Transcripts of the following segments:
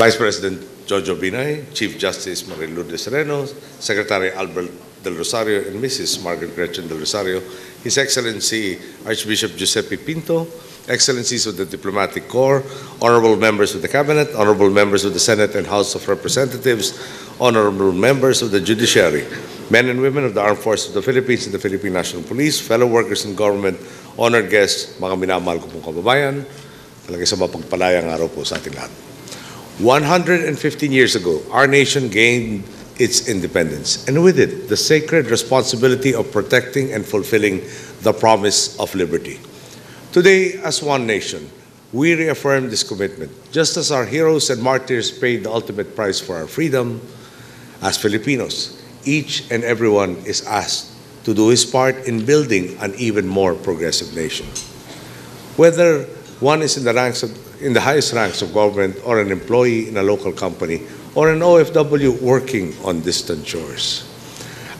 Vice President Jojo Binay, Chief Justice Marie Lourdes Sereno, Secretary Albert Del Rosario, and Mrs. Margaret Gretchen Del Rosario, His Excellency Archbishop Giuseppe Pinto, Excellencies of the Diplomatic Corps, Honorable Members of the Cabinet, Honorable Members of the Senate and House of Representatives, Honorable Members of the Judiciary, men and women of the Armed Forces of the Philippines and the Philippine National Police, fellow workers in government, honored guests, mga minamahal ko pong kababayan, talaga sa mapagpalayang araw po sa ating lahat. 115 years ago, our nation gained its independence, and with it, the sacred responsibility of protecting and fulfilling the promise of liberty. Today, as one nation, we reaffirm this commitment, just as our heroes and martyrs paid the ultimate price for our freedom. As Filipinos, each and everyone is asked to do his part in building an even more progressive nation. Whether one is in the ranks of, in the highest ranks of government or an employee in a local company or an OFW working on distant shores.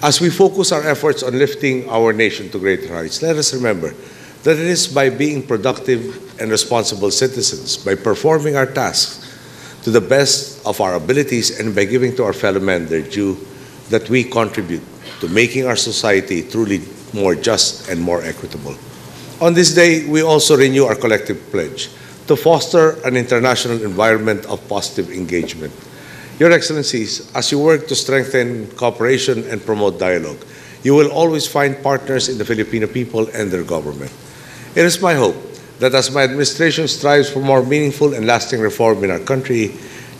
As we focus our efforts on lifting our nation to greater heights, let us remember that it is by being productive and responsible citizens, by performing our tasks to the best of our abilities, and by giving to our fellow men their due, that we contribute to making our society truly more just and more equitable. On this day, we also renew our collective pledge to foster an international environment of positive engagement. Your Excellencies, as you work to strengthen cooperation and promote dialogue, you will always find partners in the Filipino people and their government. It is my hope that as my administration strives for more meaningful and lasting reform in our country,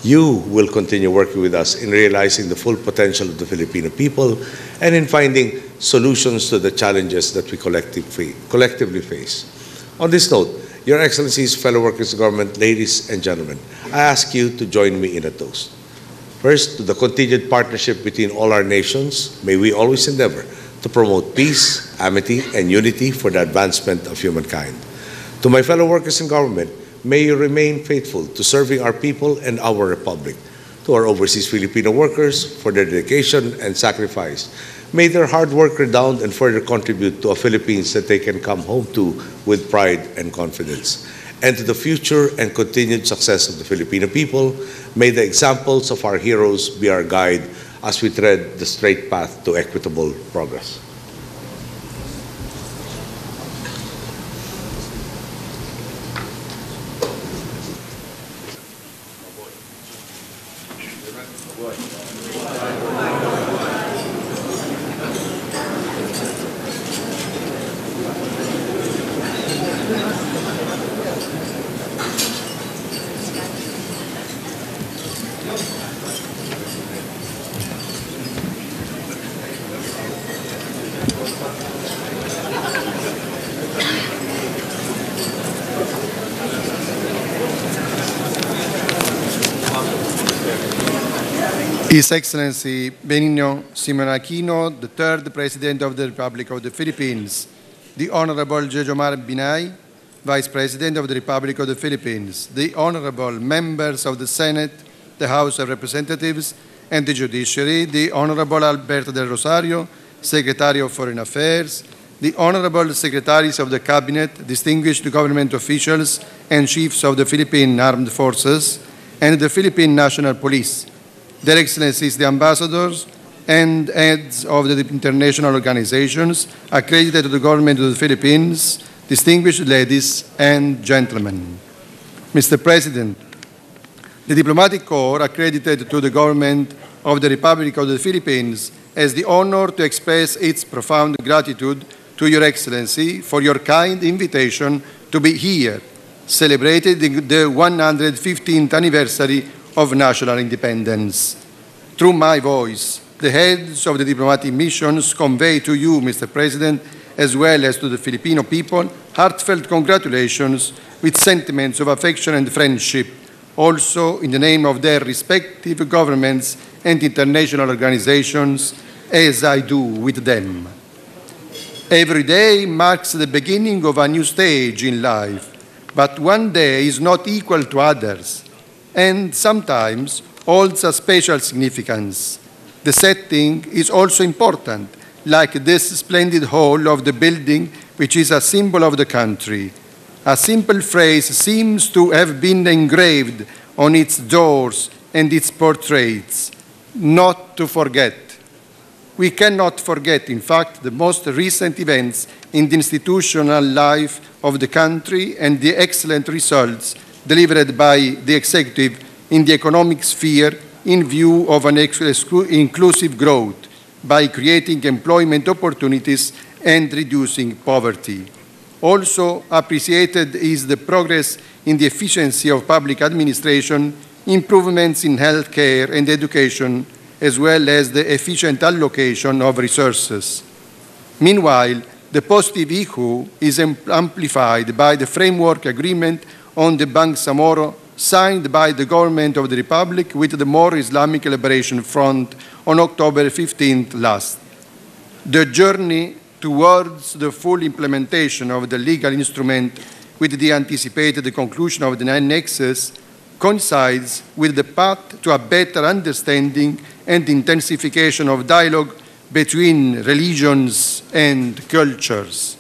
you will continue working with us in realizing the full potential of the Filipino people and in finding solutions to the challenges that we collectively, face. On this note, Your Excellencies, fellow workers of government, ladies and gentlemen, I ask you to join me in a toast. First, to the continued partnership between all our nations, may we always endeavor to promote peace, amity, and unity for the advancement of humankind. To my fellow workers in government, may you remain faithful to serving our people and our republic. To our overseas Filipino workers, for their dedication and sacrifice, may their hard work redound and further contribute to a Philippines that they can come home to with pride and confidence. And to the future and continued success of the Filipino people, may the examples of our heroes be our guide as we tread the straight path to equitable progress. His Excellency Benigno Simon Aquino, the third President of the Republic of the Philippines, the Honorable Jejomar Binay, Vice President of the Republic of the Philippines, the Honorable Members of the Senate, the House of Representatives, and the Judiciary, the Honorable Alberto del Rosario, Secretary of Foreign Affairs, the Honorable Secretaries of the Cabinet, distinguished government officials, and chiefs of the Philippine Armed Forces, and the Philippine National Police, their Excellencies the ambassadors and heads of the international organizations accredited to the government of the Philippines, distinguished ladies and gentlemen. Mr. President, the Diplomatic Corps accredited to the government of the Republic of the Philippines has the honor to express its profound gratitude to Your Excellency for your kind invitation to be here, celebrating the 115th anniversary of national independence. Through my voice, the heads of the diplomatic missions convey to you, Mr. President, as well as to the Filipino people, heartfelt congratulations with sentiments of affection and friendship, also in the name of their respective governments and international organizations, as I do with them. Every day marks the beginning of a new stage in life, but one day is not equal to others and sometimes holds a special significance. The setting is also important, like this splendid hall of the building, which is a symbol of the country. A simple phrase seems to have been engraved on its doors and its portraits. Not to forget. We cannot forget, in fact, the most recent events in the institutional life of the country and the excellent results delivered by the executive in the economic sphere in view of an inclusive growth by creating employment opportunities and reducing poverty. Also appreciated is the progress in the efficiency of public administration, improvements in healthcare and education, as well as the efficient allocation of resources. Meanwhile, the positive issue is amplified by the framework agreement on the Bangsamoro signed by the government of the Republic with the Moro Islamic Liberation Front on October 15th last. The journey towards the full implementation of the legal instrument with the anticipated conclusion of the nine nexus coincides with the path to a better understanding and intensification of dialogue between religions and cultures.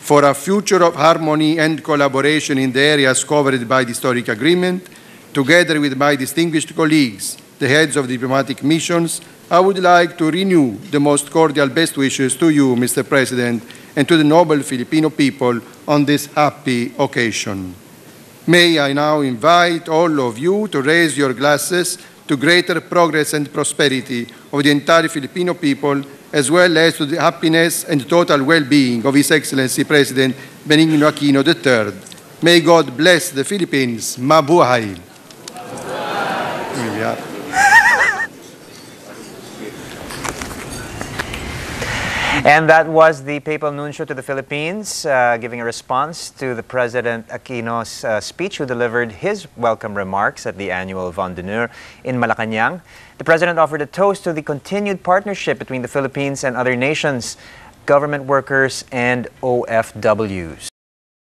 For a future of harmony and collaboration in the areas covered by the historic agreement, together with my distinguished colleagues, the heads of diplomatic missions, I would like to renew the most cordial best wishes to you, Mr. President, and to the noble Filipino people on this happy occasion. May I now invite all of you to raise your glasses to greater progress and prosperity of the entire Filipino people, as well as to the happiness and total well-being of His Excellency President Benigno Aquino III. May God bless the Philippines. Mabuhay! Yeah. And that was the papal nuncio to the Philippines, uh, giving a response to the President Aquino's uh, speech, who delivered his welcome remarks at the annual Vin d'honneur in Malacanang. The President offered a toast to the continued partnership between the Philippines and other nations, government workers, and OFWs.